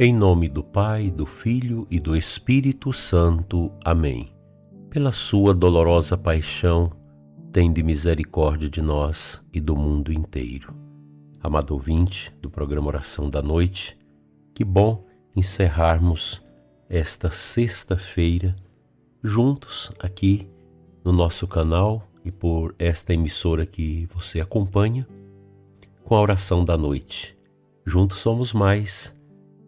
Em nome do Pai, do Filho e do Espírito Santo. Amém. Pela sua dolorosa paixão, tende misericórdia de nós e do mundo inteiro. Amado ouvinte do programa Oração da Noite, que bom encerrarmos esta sexta-feira juntos aqui no nosso canal e por esta emissora que você acompanha com a oração da noite. Juntos somos mais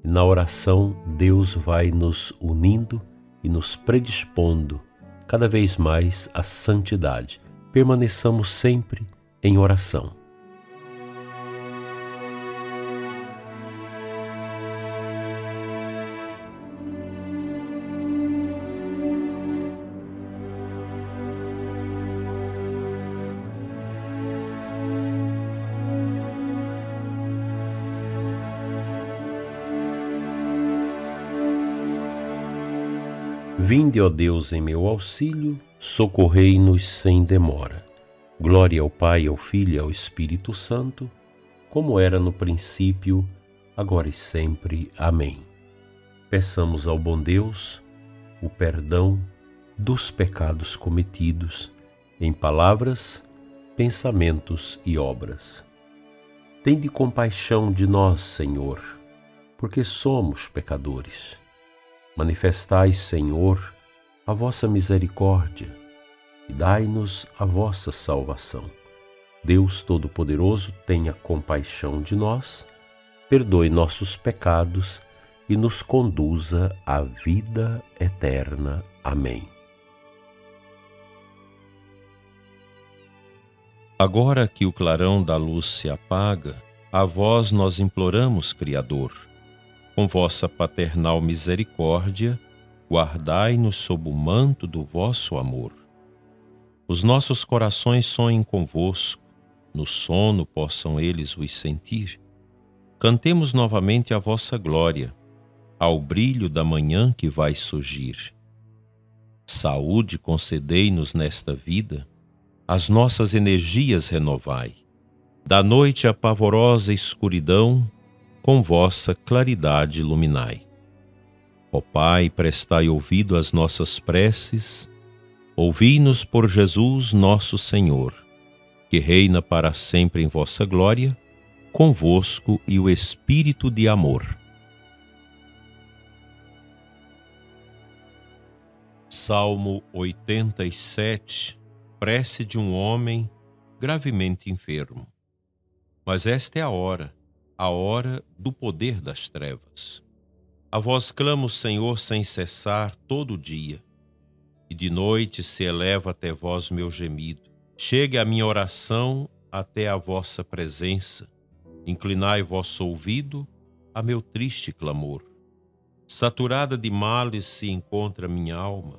na oração, Deus vai nos unindo e nos predispondo cada vez mais à santidade. Permaneçamos sempre em oração. Vinde, ó Deus, em meu auxílio, socorrei-nos sem demora. Glória ao Pai, ao Filho e ao Espírito Santo, como era no princípio, agora e sempre. Amém. Peçamos ao bom Deus o perdão dos pecados cometidos em palavras, pensamentos e obras. Tende compaixão de nós, Senhor, porque somos pecadores Manifestai, Senhor, a vossa misericórdia e dai-nos a vossa salvação. Deus Todo-Poderoso, tenha compaixão de nós, perdoe nossos pecados e nos conduza à vida eterna. Amém. Agora que o clarão da luz se apaga, a vós nós imploramos, Criador com vossa paternal misericórdia, guardai-nos sob o manto do vosso amor. Os nossos corações sonhem convosco, no sono possam eles vos sentir. Cantemos novamente a vossa glória, ao brilho da manhã que vai surgir. Saúde concedei-nos nesta vida, as nossas energias renovai. Da noite a pavorosa escuridão, com vossa claridade iluminai. Ó Pai, prestai ouvido às nossas preces, ouvi-nos por Jesus nosso Senhor, que reina para sempre em vossa glória, convosco e o Espírito de amor. Salmo 87 Prece de um homem gravemente enfermo. Mas esta é a hora a hora do poder das trevas. A vós clamo, Senhor, sem cessar todo o dia, e de noite se eleva até vós meu gemido. Chegue a minha oração até a vossa presença. Inclinai vosso ouvido a meu triste clamor. Saturada de males se encontra minha alma.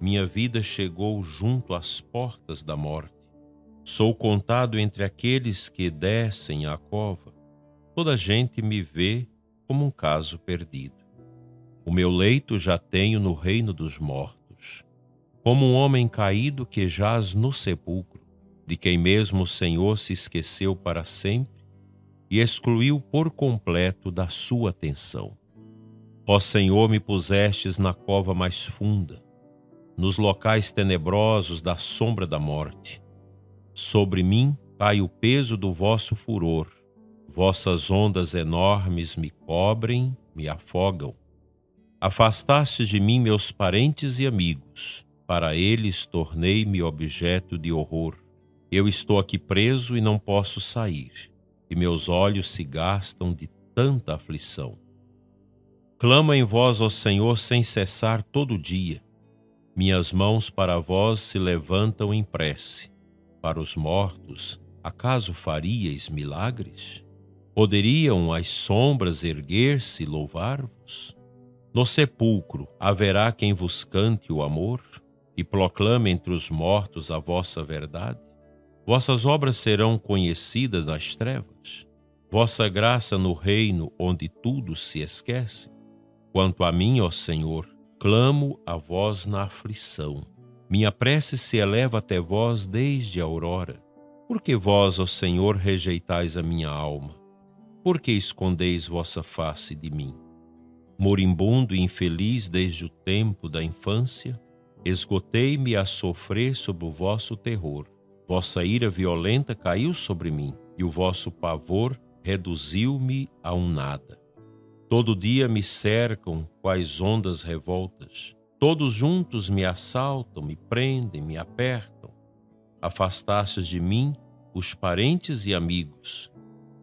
Minha vida chegou junto às portas da morte. Sou contado entre aqueles que descem à cova toda a gente me vê como um caso perdido. O meu leito já tenho no reino dos mortos, como um homem caído que jaz no sepulcro, de quem mesmo o Senhor se esqueceu para sempre e excluiu por completo da sua atenção. Ó Senhor, me pusestes na cova mais funda, nos locais tenebrosos da sombra da morte. Sobre mim cai o peso do vosso furor, Vossas ondas enormes me cobrem, me afogam. Afastaste de mim meus parentes e amigos, para eles tornei-me objeto de horror. Eu estou aqui preso e não posso sair, e meus olhos se gastam de tanta aflição. Clama em vós, ó Senhor, sem cessar todo dia. Minhas mãos para vós se levantam em prece. Para os mortos, acaso faríeis milagres? Poderiam as sombras erguer-se e louvar-vos? No sepulcro haverá quem vos cante o amor e proclame entre os mortos a vossa verdade? Vossas obras serão conhecidas nas trevas, vossa graça no reino onde tudo se esquece. Quanto a mim, ó Senhor, clamo a vós na aflição. Minha prece se eleva até vós desde a aurora. Porque vós, ó Senhor, rejeitais a minha alma? Por que escondeis vossa face de mim? Moribundo e infeliz desde o tempo da infância, esgotei-me a sofrer sob o vosso terror. Vossa ira violenta caiu sobre mim, e o vosso pavor reduziu-me a um nada. Todo dia me cercam quais ondas revoltas. Todos juntos me assaltam, me prendem, me apertam. Afastastes de mim os parentes e amigos,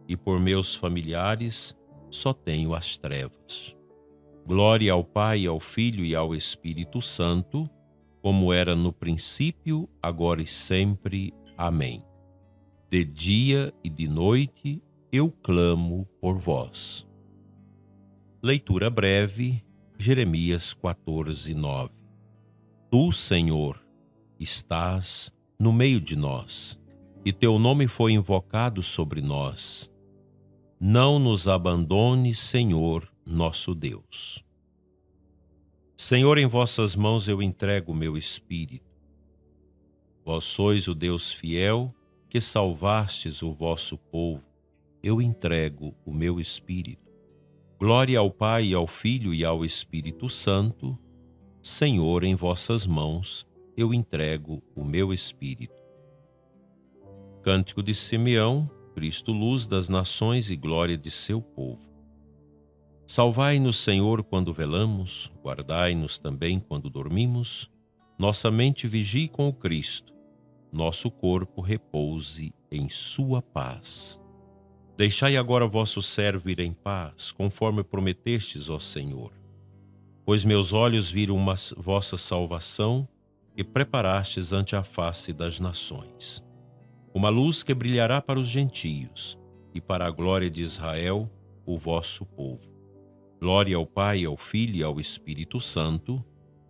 e por meus familiares só tenho as trevas. Glória ao Pai, ao Filho e ao Espírito Santo, como era no princípio, agora e sempre. Amém. De dia e de noite eu clamo por vós. Leitura breve, Jeremias 14, 9. Tu, Senhor, estás no meio de nós, e teu nome foi invocado sobre nós. Não nos abandone, Senhor, nosso Deus. Senhor, em vossas mãos eu entrego o meu espírito. Vós sois o Deus fiel que salvastes o vosso povo. Eu entrego o meu espírito. Glória ao Pai, ao Filho e ao Espírito Santo. Senhor, em vossas mãos eu entrego o meu espírito. Cântico de Simeão, Cristo, luz das nações e glória de seu povo. Salvai-nos, Senhor, quando velamos, guardai-nos também quando dormimos. Nossa mente vigie com o Cristo, nosso corpo repouse em sua paz. Deixai agora vosso servo ir em paz, conforme prometestes, ó Senhor. Pois meus olhos viram uma vossa salvação que preparastes ante a face das nações. Uma luz que brilhará para os gentios e para a glória de Israel, o vosso povo. Glória ao Pai, ao Filho e ao Espírito Santo,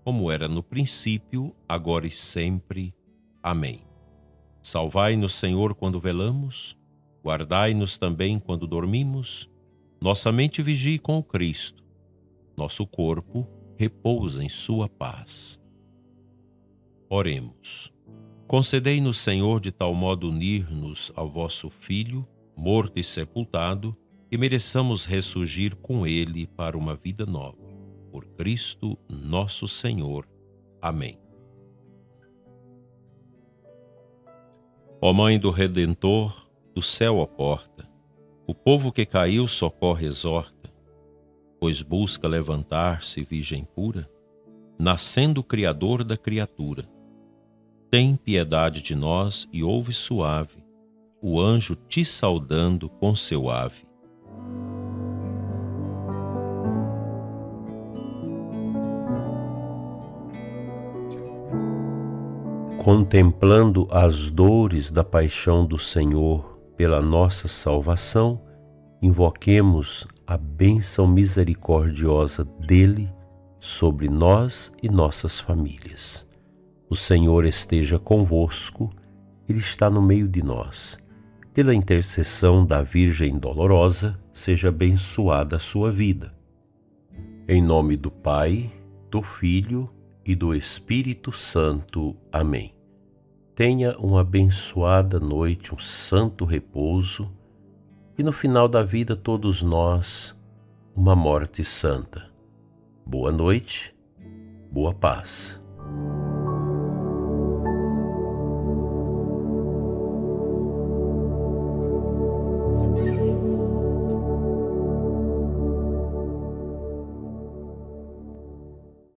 como era no princípio, agora e sempre. Amém. Salvai-nos, Senhor, quando velamos, guardai-nos também quando dormimos. Nossa mente vigie com Cristo, nosso corpo repousa em Sua paz. Oremos. Concedei-nos, Senhor, de tal modo unir-nos ao vosso Filho, morto e sepultado, que mereçamos ressurgir com Ele para uma vida nova. Por Cristo nosso Senhor. Amém. Ó Mãe do Redentor, do céu a porta, o povo que caiu socorre exorta, pois busca levantar-se virgem pura, nascendo o Criador da criatura. Tem piedade de nós e ouve suave o anjo te saudando com seu ave. contemplando as dores da paixão do Senhor pela nossa salvação, invoquemos a bênção misericordiosa dele sobre nós e nossas famílias. O Senhor esteja convosco, Ele está no meio de nós. Pela intercessão da Virgem Dolorosa, seja abençoada a sua vida. Em nome do Pai, do Filho e do Espírito Santo. Amém. Tenha uma abençoada noite, um santo repouso e no final da vida todos nós uma morte santa. Boa noite, boa paz.